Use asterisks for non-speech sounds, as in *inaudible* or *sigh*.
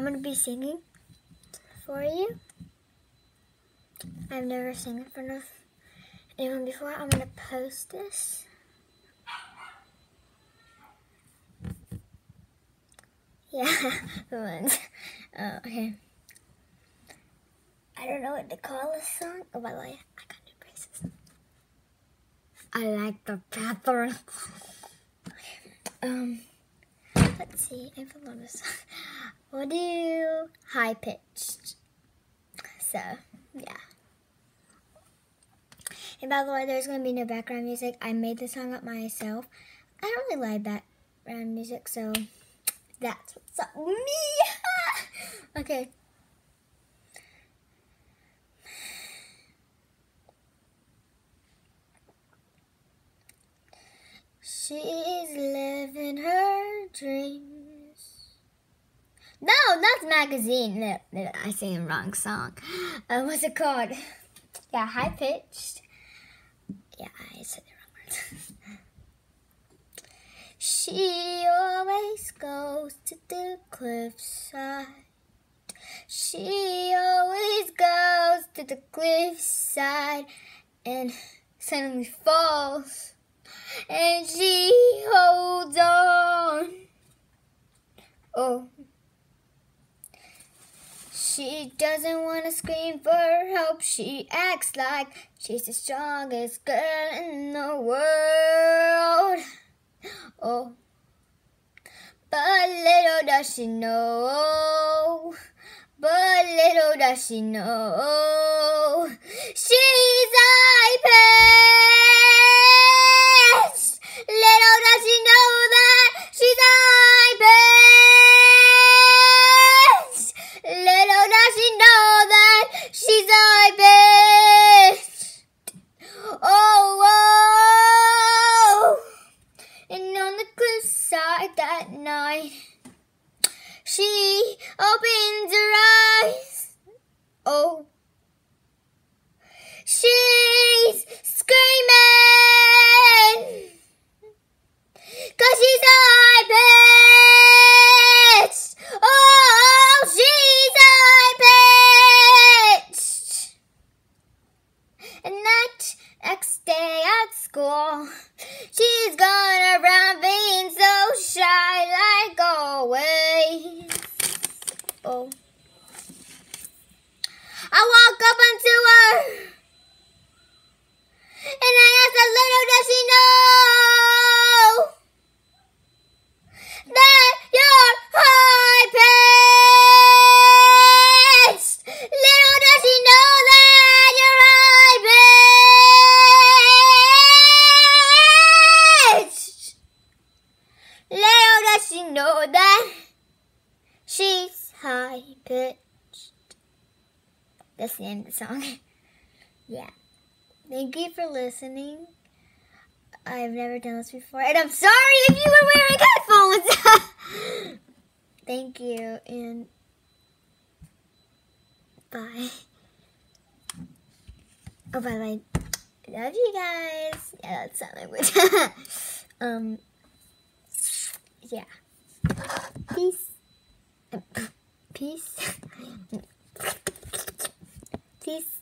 I'm going to be singing for you. I've never sung in front of anyone before. I'm going to post this. Yeah, *laughs* ones. Oh, okay. I don't know what to call this song. Oh, by the way, I got new braces. I like the pattern. *laughs* Um, let's see. I lot of song. We'll do high pitched. So, yeah. And by the way, there's going to be no background music. I made the song up myself. I don't really like background music, so that's what's up with me. *laughs* okay. She's living her dreams. No, not magazine. No, no, I sing the wrong song. Uh, what's it called? Yeah, high pitched. Yeah, I said the wrong words. *laughs* she always goes to the cliffside. She always goes to the cliffside and suddenly falls and she holds on. Oh. She doesn't want to scream for help. She acts like she's the strongest girl in the world. Oh. But little does she know. But little does she know. She's She opens her eyes. Oh. She's screaming. Cause she's high pitched. Oh, she's high pitched. And that next day at school, she's gone around being so shy like always. Oh. I walk up onto her high pitched. That's the end of the song. *laughs* yeah. Thank you for listening. I've never done this before, and I'm sorry if you were wearing headphones. *laughs* Thank you, and bye. Oh, by the way, love you guys. Yeah, that's sign language. *laughs* um, yeah. Peace. Peace. Peace. *laughs*